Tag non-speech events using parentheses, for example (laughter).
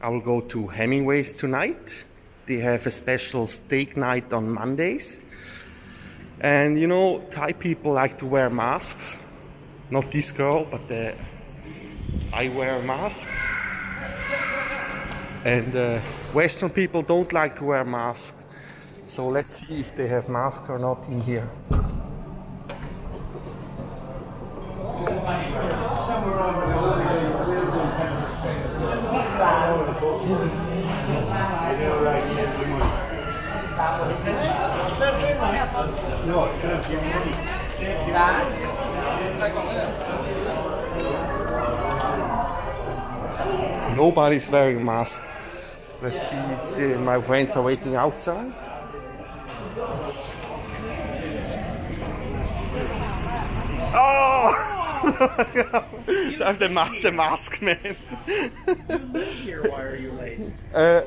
I will go to Hemingway's tonight. They have a special steak night on Mondays. And you know, Thai people like to wear masks. Not this girl, but uh, I wear a mask. And uh, Western people don't like to wear masks. So let's see if they have masks or not in here. Nobody's wearing mask. Let's see the, my friends are waiting outside. Oh! (laughs) (laughs) I'm the, ma the mask man. you live here. Why are you late? uh,